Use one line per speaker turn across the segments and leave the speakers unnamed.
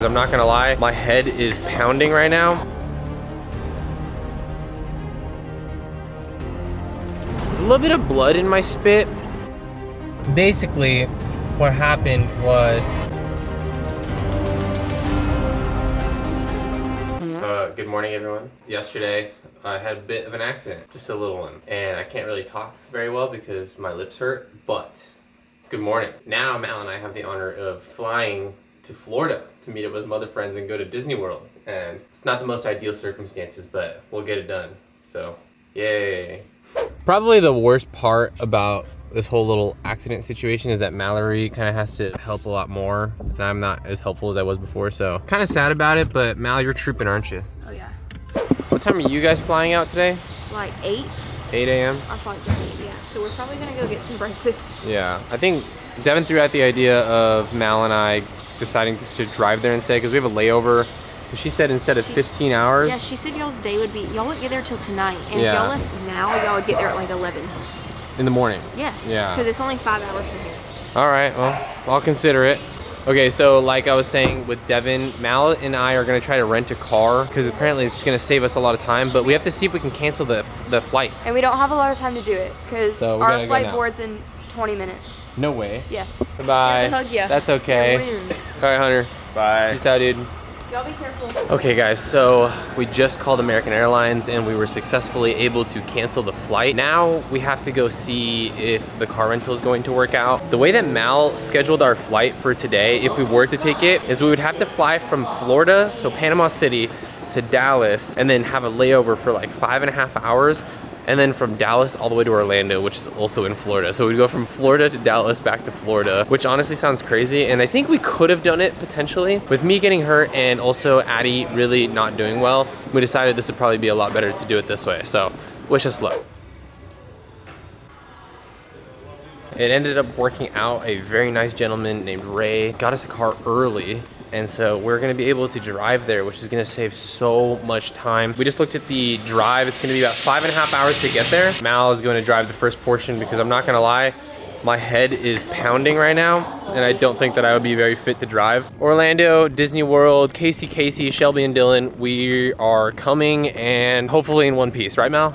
I'm not gonna lie, my head is pounding right now. There's a little bit of blood in my spit. Basically, what happened was Uh, good morning everyone. Yesterday I had a bit of an accident, just a little one. And I can't really talk very well because my lips hurt, but good morning. Now Mal and I have the honor of flying to Florida to meet up with some other friends and go to Disney World. And it's not the most ideal circumstances, but we'll get it done. So, yay. Probably the worst part about this whole little accident situation is that Mallory kind of has to help a lot more and I'm not as helpful as I was before so kind of sad about it but Mal you're trooping aren't you?
Oh yeah.
What time are you guys flying out today?
Like 8?
8 a.m.
Our flight's at 8, yeah. So we're probably gonna go get some breakfast.
Yeah, I think Devin threw out the idea of Mal and I deciding just to drive there instead because we have a layover. She said instead of
She-
15 hours.
Yeah, she said y'all's day would be, y'all wouldn't get there till tonight. And
Yeah.
if y'all left now, y'all would get there at like 11.
In the morning.
Yes.
Yeah.
Because it's only five hours from here.
All right, well, I'll consider it. Okay, so like I was saying with Devin, Mal and I are gonna try to rent a car because apparently it's gonna save us a lot of time, but we have to see if we can cancel the, the flights.
And we don't have a lot of time to do it because
So
our flight board's in 20 minutes.
No way.
Yes.
Bye.
Scared hug ya.
That's okay. All right, Hunter.
Bye.
Peace out, dude.
Y'all be careful.
Okay guys, so we just called American Airlines and we were successfully able to cancel the flight. Now we have to go see if the car rental is going to work out. The way that Mal scheduled our flight for today, if we were to take it, is we would have to fly from Florida, so Panama City, to Dallas, and then have a layover for like five and a half hours, and then from Dallas all the way to Orlando, which is also in Florida. So we'd go from Florida to Dallas back to Florida, which honestly sounds crazy. And I think we could have done it potentially. With me getting hurt and also Addie really not doing well, we decided this would probably be a lot better to do it this way. So wish us luck. It ended up working out. A very nice gentleman named Ray got us a car early. And so we're gonna be able to drive there, which is gonna save so much time. We just looked at the drive. It's gonna be about five and a half hours to get there. Mal is gonna drive the first portion because I'm not gonna lie, my head is pounding right now and I don't think that I would be very fit to drive. Orlando, Disney World, Casey Casey, Shelby and Dylan, we are coming and hopefully in one piece, right Mal?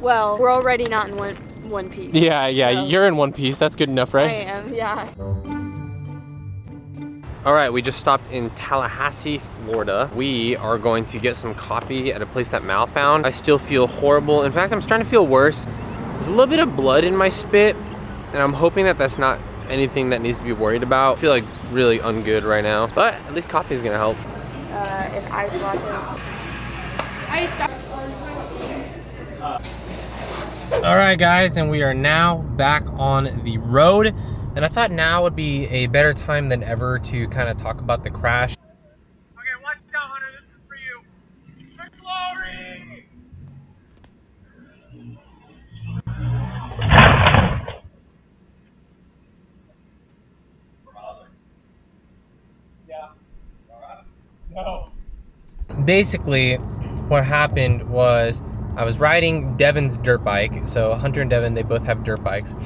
Well, we're already not in one one piece.
Yeah, yeah,
So-
you're in one piece. That's good enough, right?
I am, yeah.
All right, we just stopped in Tallahassee, Florida. We are going to get some coffee at a place that Mal found. I still feel horrible. In fact, I'm starting to feel worse. There's a little bit of blood in my spit, and I'm hoping that that's not anything that needs to be worried about. I feel like really ungood right now, but at least coffee is gonna help.
Uh, an ice latte.
All right, guys, and we are now back on the road. And I thought now would be a better time than ever to kind of talk about the crash.
Okay, watch out, Hunter. This is for you. McLaurin! Yeah. No.
basically what happened was I was riding Devin's dirt bike. So Hunter and Devin, they both have dirt bikes.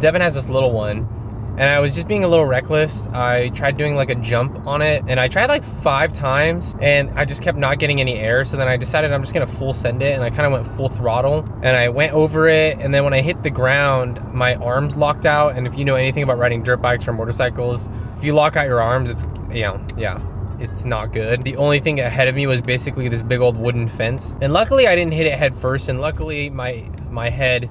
Devin has this little one. And I was just being a little reckless. I tried doing like a jump on it and I tried like five times and I just kept not getting any air. So then I decided I'm just gonna full send it and I kind of went full throttle and I went over it. And then when I hit the ground, my arms locked out. And if you know anything about riding dirt bikes or motorcycles, if you lock out your arms, it's, you know, yeah, it's not good. The only thing ahead of me was basically this big old wooden fence. And luckily I didn't hit it head first and luckily my my head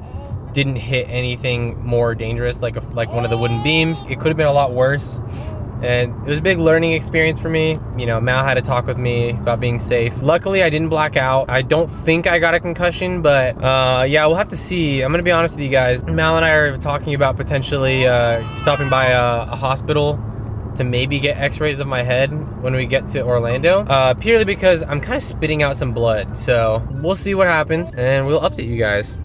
didn't hit anything more dangerous like a, like one of the wooden beams. It could have been a lot worse. And it was a big learning experience for me. You know, Mal had a talk with me about being safe. Luckily, I didn't black out. I don't think I got a concussion, but uh, yeah, we'll have to see. I'm gonna be honest with you guys. Mal and I are talking about potentially uh, stopping by a, a hospital to maybe get x-rays of my head when we get to Orlando. Uh, purely because I'm kind of spitting out some blood. So we'll see what happens and we'll update you guys.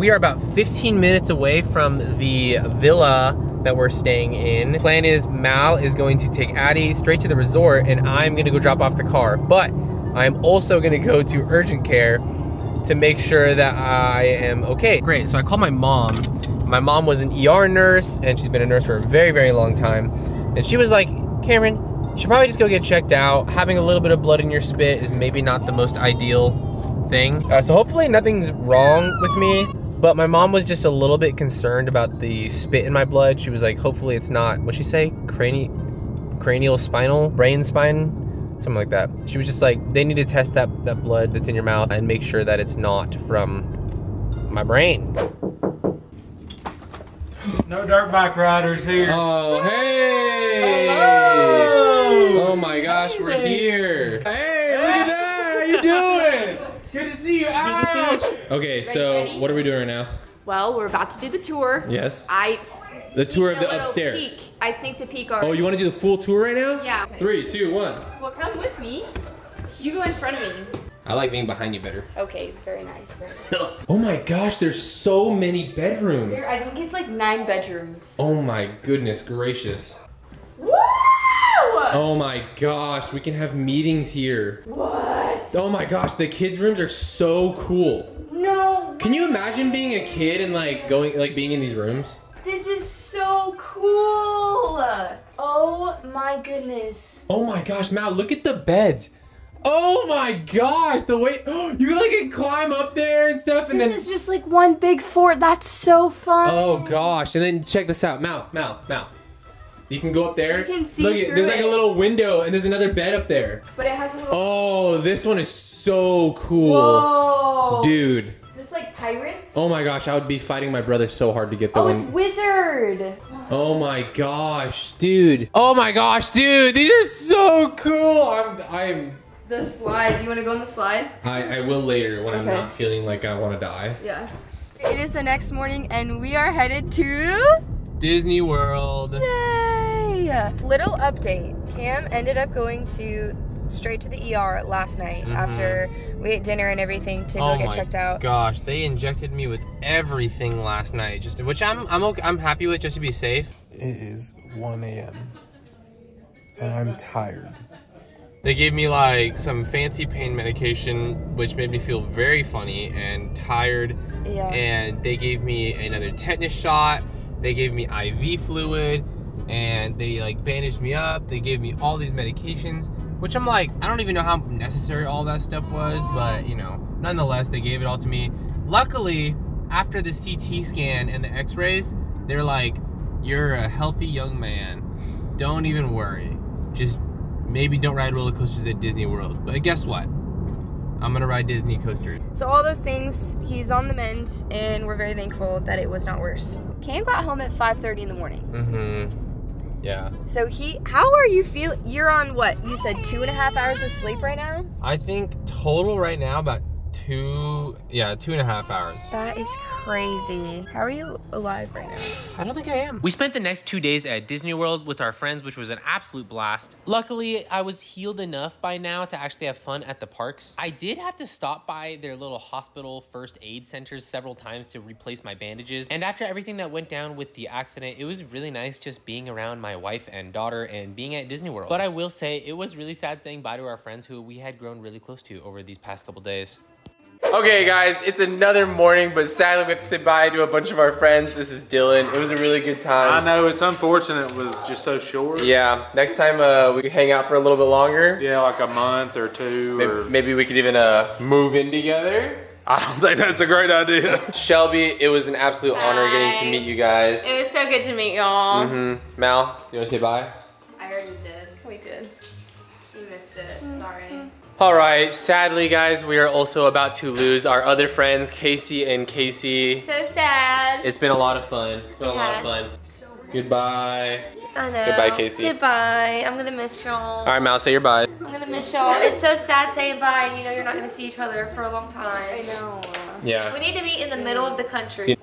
We are about 15 minutes away from the villa that we're staying in. Plan is Mal is going to take Addie straight to the resort and I'm gonna go drop off the car. But I'm also gonna go to urgent care to make sure that I am okay. Great, so I called my mom. My mom was an ER nurse and she's been a nurse for a very, very long time. And she was like, Cameron, you should probably just go get checked out. Having a little bit of blood in your spit is maybe not the most ideal thing. Uh, so hopefully nothing's wrong with me. But my mom was just a little bit concerned about the spit in my blood. She was like, hopefully it's not, what'd she say? Crani cranial spinal, brain spine, something like that. She was just like, they need to test that, that blood that's in your mouth and make sure that it's not from my brain.
No dirt bike riders here.
Oh, hey!
Hello!
Oh my gosh, we're here. Hey, look at that! How you doing? Good to see you. Ouch! Okay, so
ready?
what are we doing right now?
Well, we're about to do the tour.
Yes.
I
The tour of the upstairs.
Peek. I sneaked a peek already.
Oh, you want to do the full tour right now?
Yeah.
Three, two, one.
Well, come with me. You go in front of me.
I like being behind you better.
Okay, very nice. Very nice.
Oh my gosh, there's so many bedrooms.
There, I think it's like nine bedrooms.
Oh my goodness gracious.
Woo!
Oh my gosh, we can have meetings here.
What?
Oh my gosh, the kids' rooms are so cool. Can you imagine being a kid and like going like being in these rooms?
This is so cool. Oh my goodness.
Oh my gosh, Mal, look at the beds. Oh my gosh, the way you like can climb up there and stuff and
This
then This
is just like one big fort. That's so fun.
Oh gosh, and then check this out. Mal, Mal, Mal. You can go up there.
You can see
Look,
through
there's like a little window and there's another bed up there.
But it has a little.
Oh, this one is so cool.
Whoa.
Dude.
Is this like pirates?
Oh my gosh, I would be fighting my brother so hard to get the
Oh,
one.
it's wizard.
Oh my gosh, dude. Oh my gosh, dude. These are so cool. I'm I'm
The slide. Do you want to go on the slide?
I, I will later when I'm not feeling like I want to die.
Yeah. It is the next morning, and we are headed to.
Disney World.
Yay! Little update. Cam ended up going to straight to the ER last night after we ate dinner and everything to go
Mm-hmm. Oh
get
my
checked out.
gosh, they injected me with everything last night, just which I'm I'm okay, I'm happy with just to be safe. It is 1 a.m. and I'm tired. They gave me like some fancy pain medication, which made me feel very funny and tired.
Yeah.
And they gave me another tetanus shot. They gave me IV fluid, and they like bandaged me up. They gave me all these medications, which I'm like, I don't even know how necessary all that stuff was, but you know, nonetheless, they gave it all to me. Luckily, after the CT scan and the X-rays, they're like, "You're a healthy young man. Don't even worry. Just maybe don't ride roller coasters at Disney World." But guess what? I'm gonna ride Disney coasters.
So all those things, he's on the mend, and we're very thankful that it was not worse. Cam got home at 5:30 in the morning.
Mm-hmm. Yeah.
So he, how are you feel? You're on what? You said two and a half hours of sleep right now.
I think total right now about two, yeah, two and a half hours.
That is crazy. How are you alive right now?
I don't think I am. We spent the next two days at Disney World with our friends, which was an absolute blast. Luckily, I was healed enough by now to actually have fun at the parks. I did have to stop by their little hospital first aid centers several times to replace my bandages. And after everything that went down with the accident, it was really nice just being around my wife and daughter and being at Disney World. But I will say, it was really sad saying bye to our friends who we had grown really close to over these past couple days. Okay, guys, it's another morning, but sadly we have to say bye to a bunch of our friends. This is Dylan. It was a really good time.
I know it's unfortunate it was just so short.
Yeah, next time uh, we could hang out for a little bit longer.
Yeah, like a month or two.
Maybe,
Or
maybe we could even uh, move in together.
I don't think that's a great idea.
Shelby, it was an absolute honor getting to meet you guys.
It was so good to meet y'all.
Mm-hmm. Mal, you want to say bye?
I already did. We did. You missed it. Sorry.
All right, sadly, guys, we are also about to lose our other friends, Casey and Casey.
So sad.
It's been a lot of fun. It's been a lot of fun.
Yes.
Goodbye.
I know.
Goodbye, Casey.
Goodbye. I'm gonna miss y'all.
All right, Mal, say your bye.
I'm gonna miss y'all. It's so sad saying bye and you know you're not gonna see each other for a long time.
I know.
Yeah.
We need to meet in the middle of the country.